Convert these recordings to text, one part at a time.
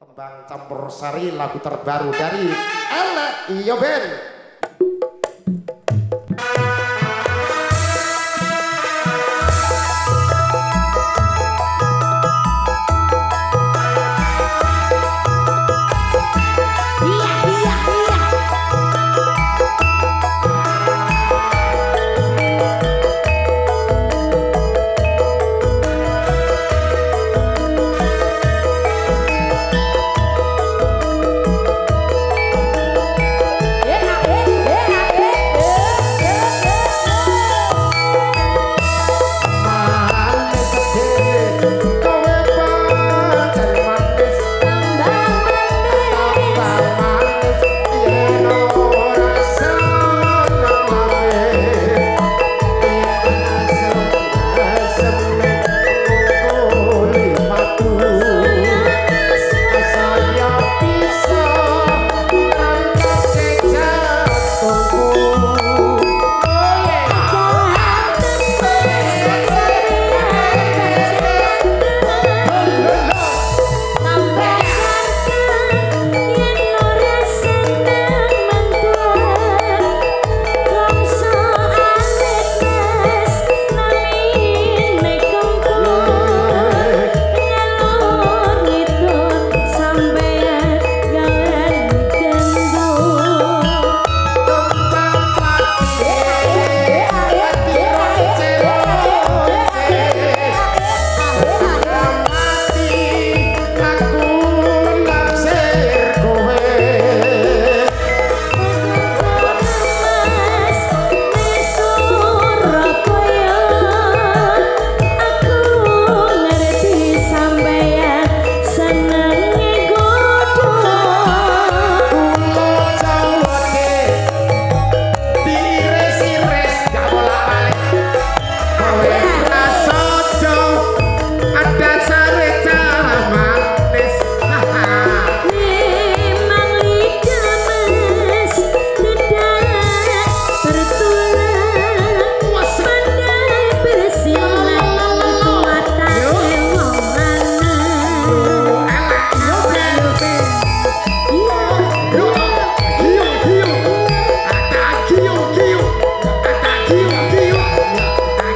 tembang campur sari lagu terbaru dari Ella Yoben.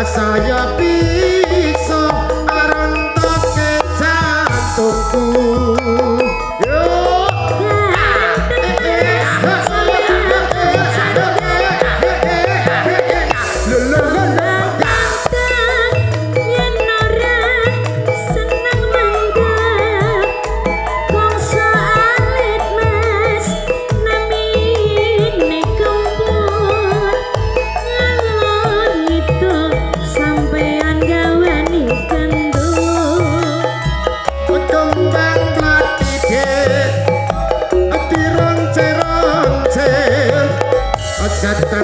asa ya pi Thank you.